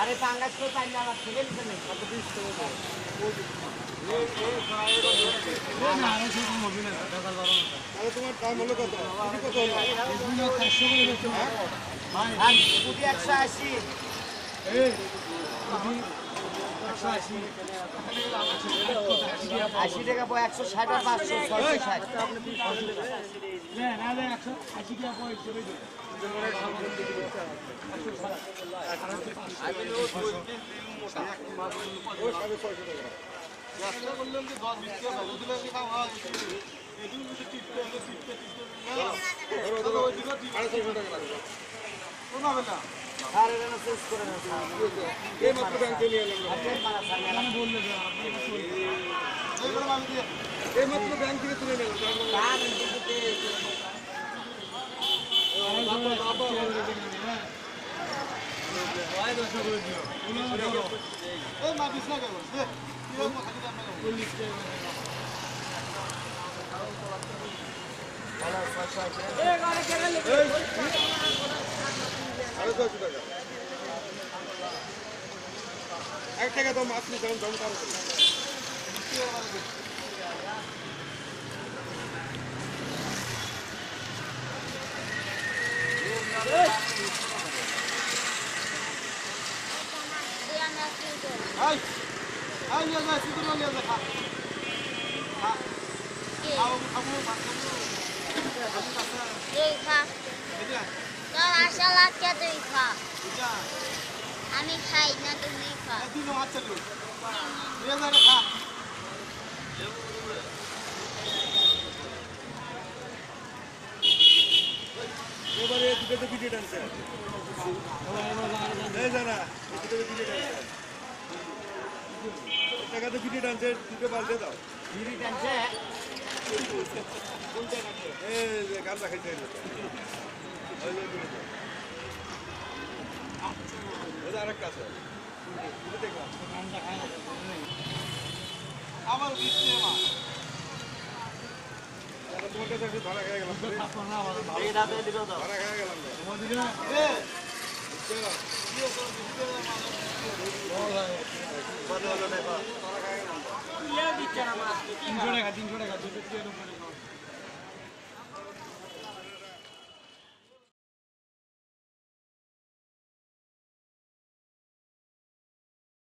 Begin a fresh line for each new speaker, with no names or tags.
আরে পাঙ্গাস করে পাইলে আমার থেকে নিতে নেই। কত বিশ টাকা
তোমার দাম হলো কত? কত হলো।
একশো আশি
আশি
টাকা পয় একশো ষাট আর পাঁচশো, ছয়শো ষাট।
না না একশো আশি টাকা
না। স্যার।
এই মাত্র ব্যাংকে নিয়ে এলাম
আর চেঞ্জ মারা স্যার মেলা।
বললে যে আপনি এটা করবেন।
এই মাত্র ব্যাংক থেকে তুলে নিলাম
দাম
আশি টাকা এক টাকা দাম মাছ নিতে দাম কারও
আশা লাগছে তুই খা। আমি খাই না তুমি খা।
এবারে দুটোতে ভিডিও টানছে এই জানা দুটোতে ভিডিও টানছে টাকাতে ভিডিও টানছে দুটো পাল্টে দাও। এই যে গান রাখাইছে এই লোকটা। ওই
আবার বৃষ্টি
একটু ধরা খেয়ে গেলাম ধরা খেয়ে গেলাম
তিনশো টাকা তিনশো টাকা দুটো